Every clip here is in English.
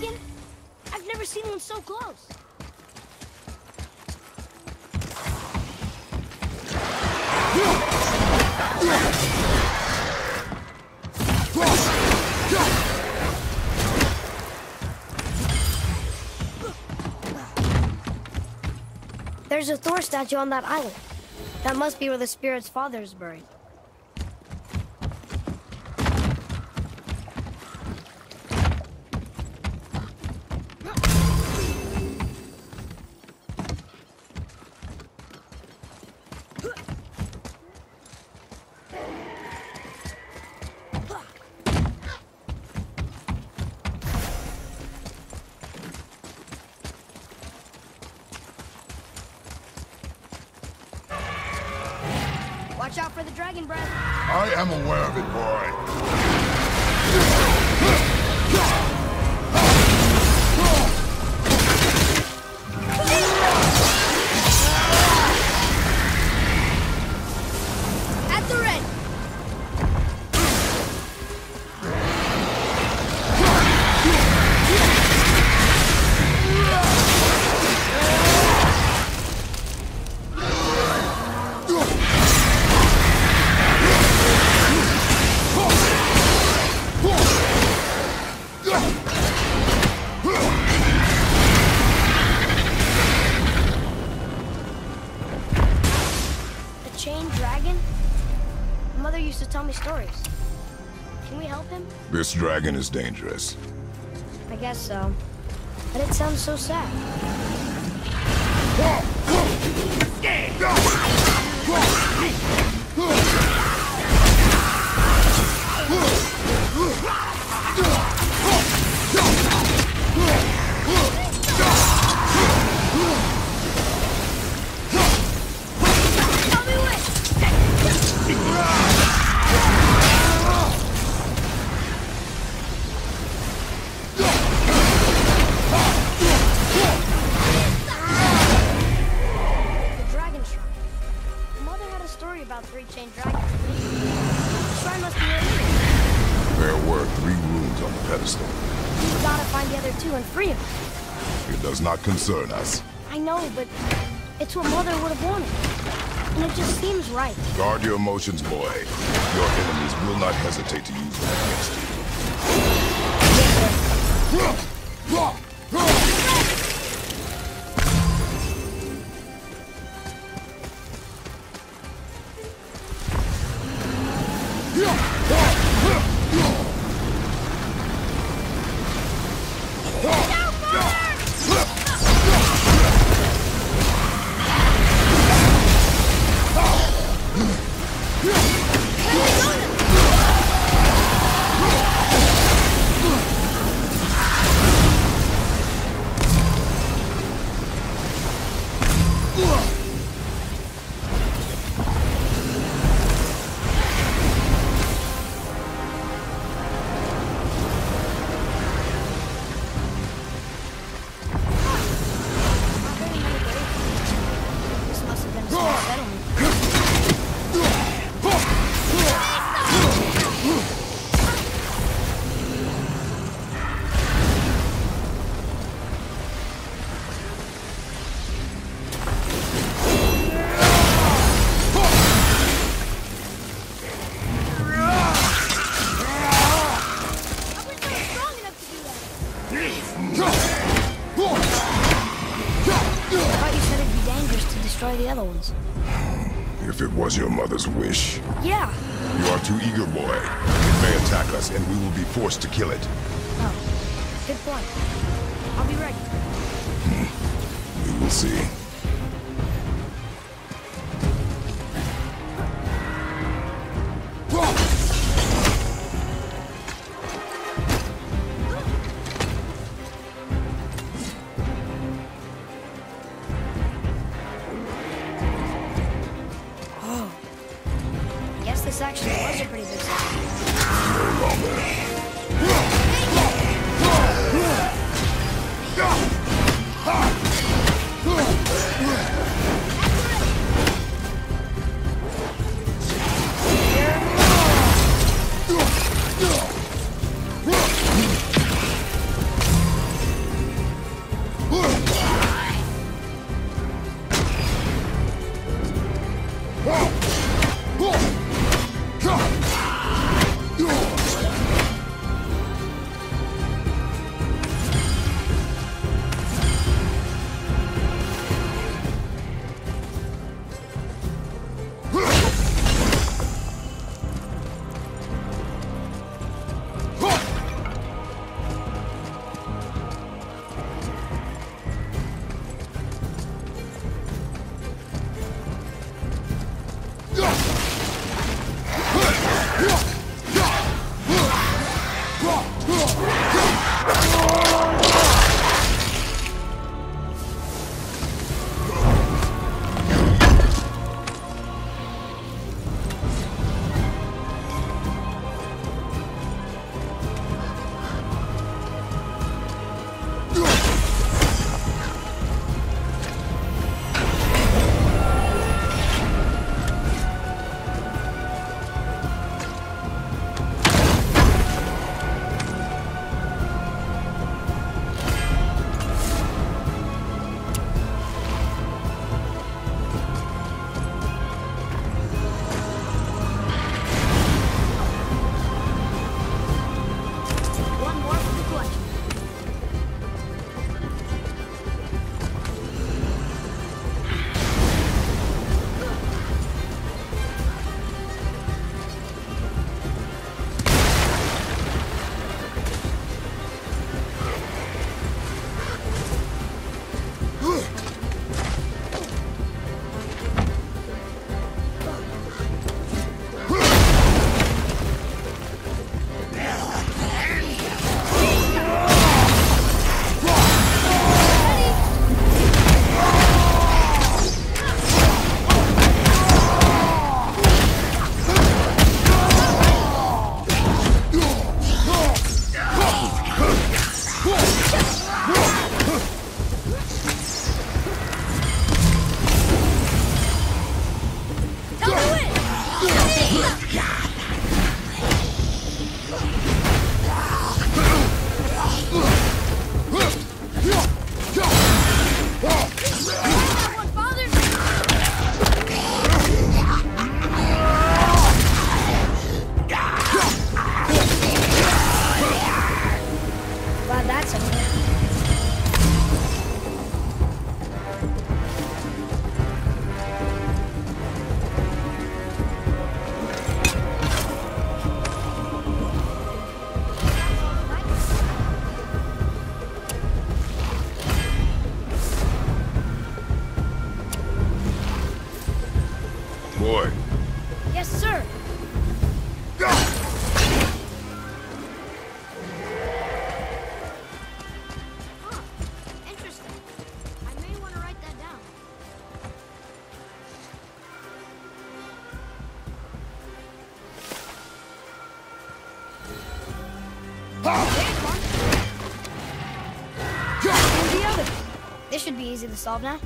dragon? I've never seen one so close. There's a Thor statue on that island. That must be where the spirit's father is buried. Dragon is dangerous. I guess so. But it sounds so sad. The concern us. I know, but it's what Mother would have wanted. And it just seems right. Guard your emotions, boy. Your enemies will not hesitate to use them against you. Attack us, and we will be forced to kill it. Oh, good point. I'll be ready. Hmm. We will see. Down. And the other. This should be easy to solve now.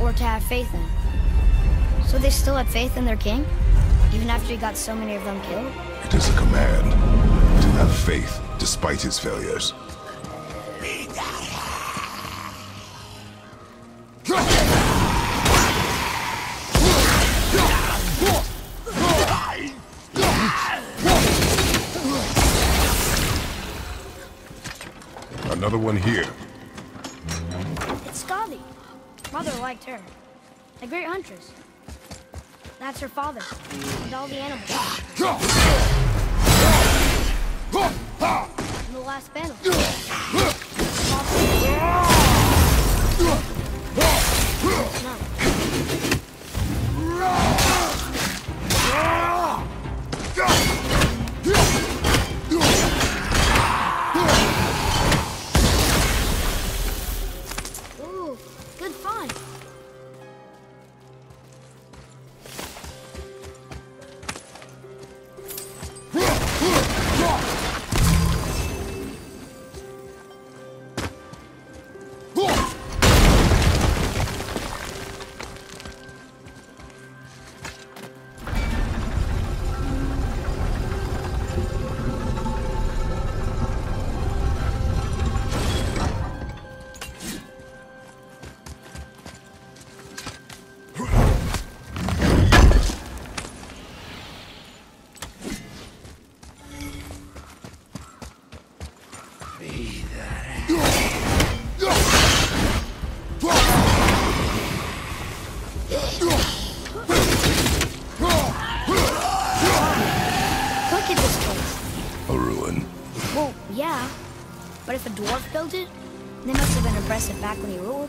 Or to have faith in. So they still had faith in their king? Even after he got so many of them killed? It is a command to have faith despite his failures. Another one here. Her. A great huntress. That's her father. And all the animals. In the last battle. Back when he ruled.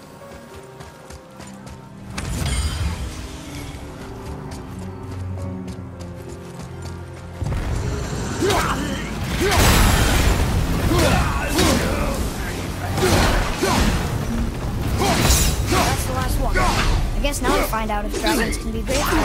That's the last one. I guess now we find out if dragons can be grateful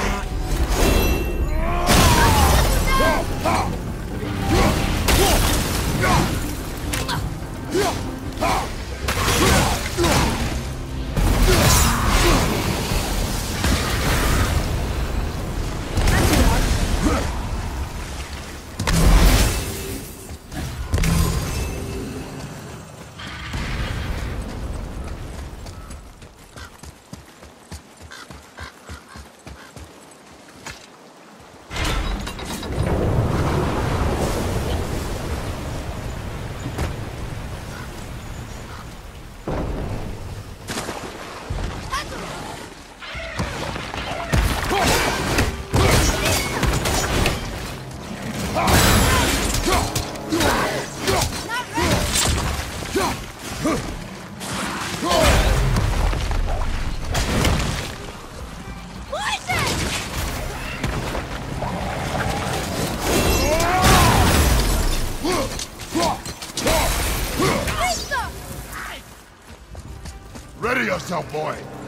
yourself, boy. Boy,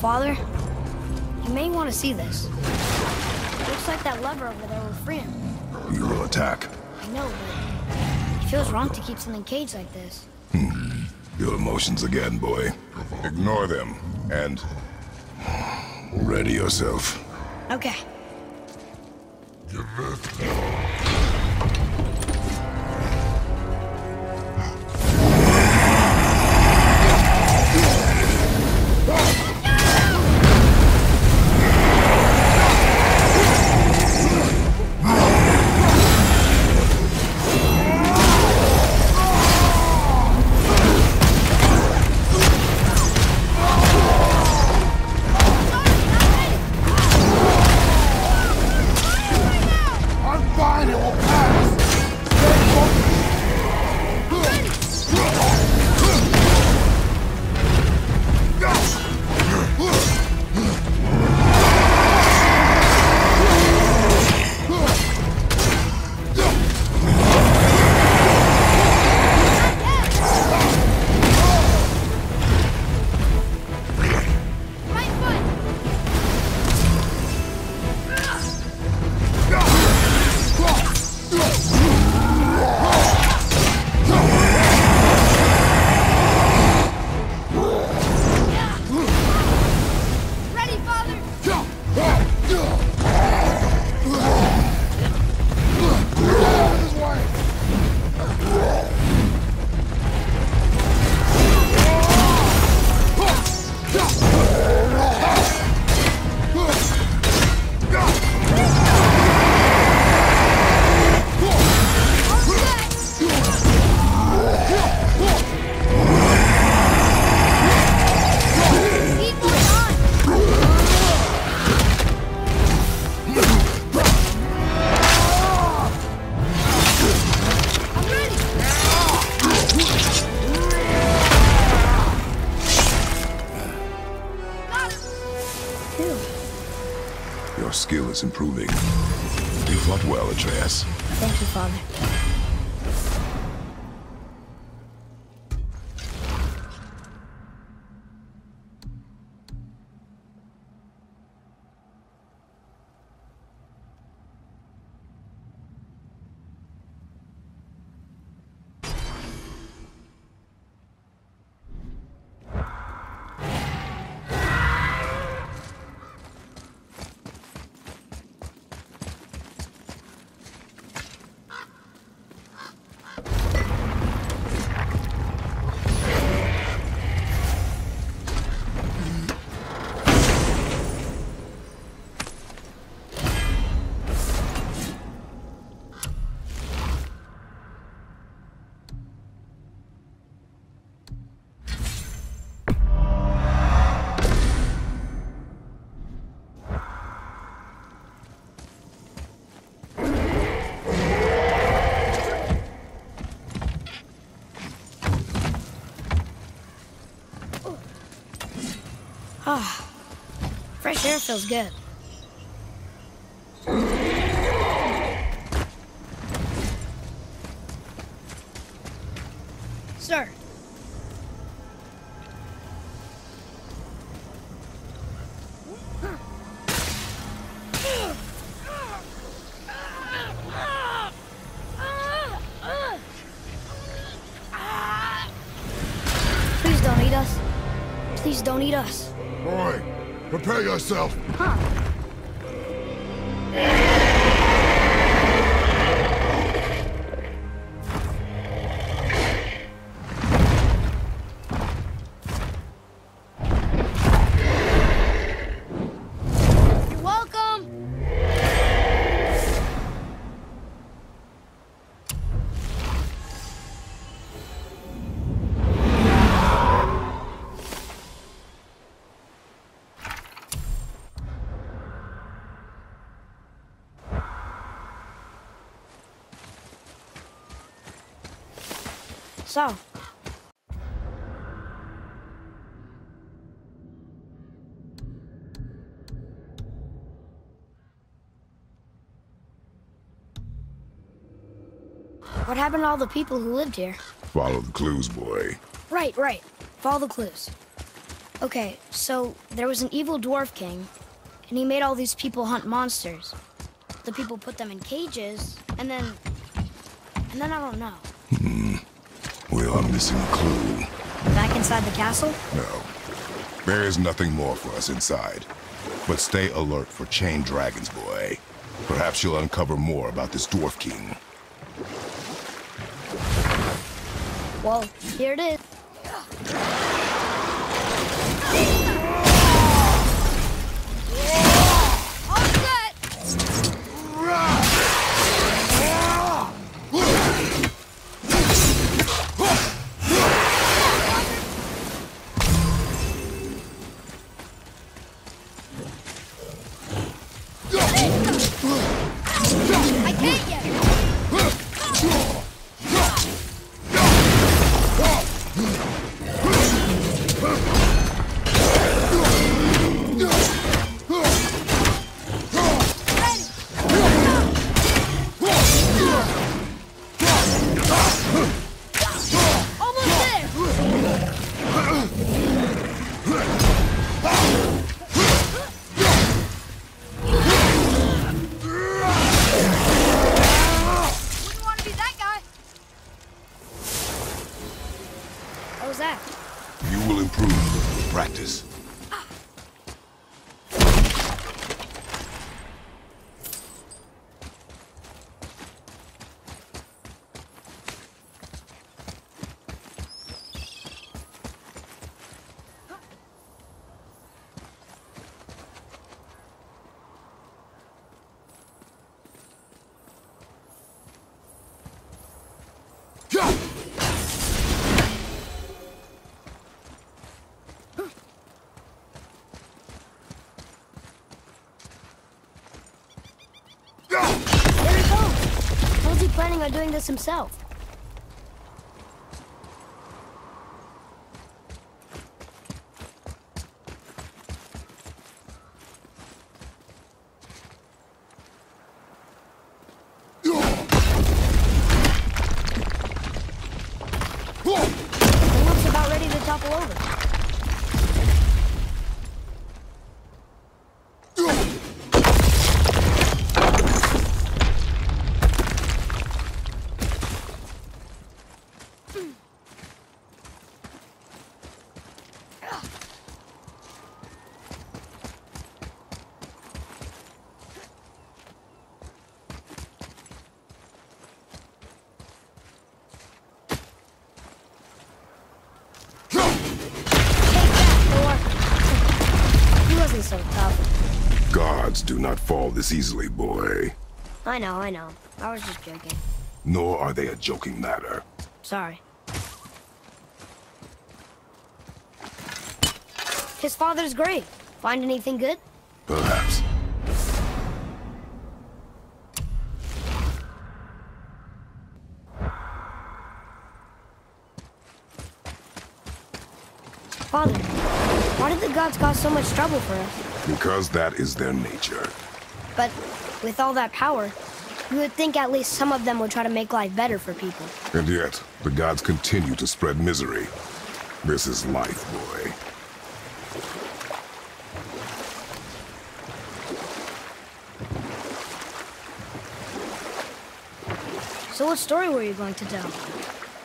Father? You may want to see this. Looks like that lever over there will free him. you will attack. I know, but it feels wrong to keep something caged like this. Hmm. Your emotions again, boy. Ignore them, and... Ready yourself. Okay. You fought well, Atreus. Thank you, father. Air feels good. Sir. Please don't eat us. Please don't eat us. Boy, prepare yourself. Huh. So, What happened to all the people who lived here? Follow the clues, boy. Right, right. Follow the clues. Okay, so there was an evil dwarf king, and he made all these people hunt monsters. The people put them in cages, and then. And then I don't know. Hmm. Are missing a clue. Back inside the castle? No. There is nothing more for us inside. But stay alert for chained dragons, boy. Perhaps you'll uncover more about this dwarf king. Well, here it is. There he goes. How's he planning on doing this himself? He looks about ready to topple over. Take that, Thor. He wasn't so tough. Gods do not fall this easily, boy. I know, I know. I was just joking. Nor are they a joking matter. Sorry. His father's grave. Find anything good? Perhaps. Father, why did the gods cause so much trouble for us? Because that is their nature. But with all that power, you would think at least some of them would try to make life better for people. And yet, the gods continue to spread misery. This is life, boy. So what story were you going to tell?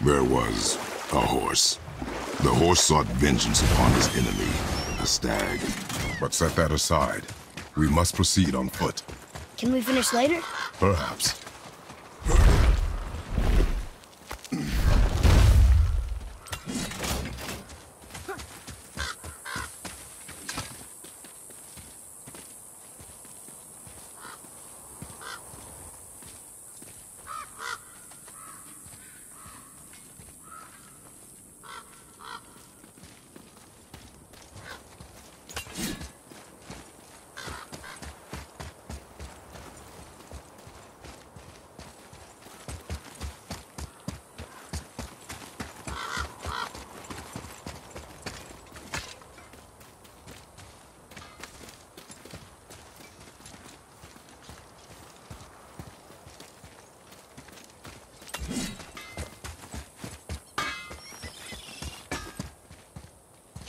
There was a horse. The horse sought vengeance upon his enemy, a stag. But set that aside. We must proceed on foot. Can we finish later? Perhaps.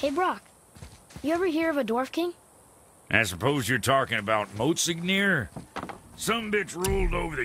Hey, Brok. You ever hear of a Dwarf King? I suppose you're talking about Modsognir? Some bitch ruled over the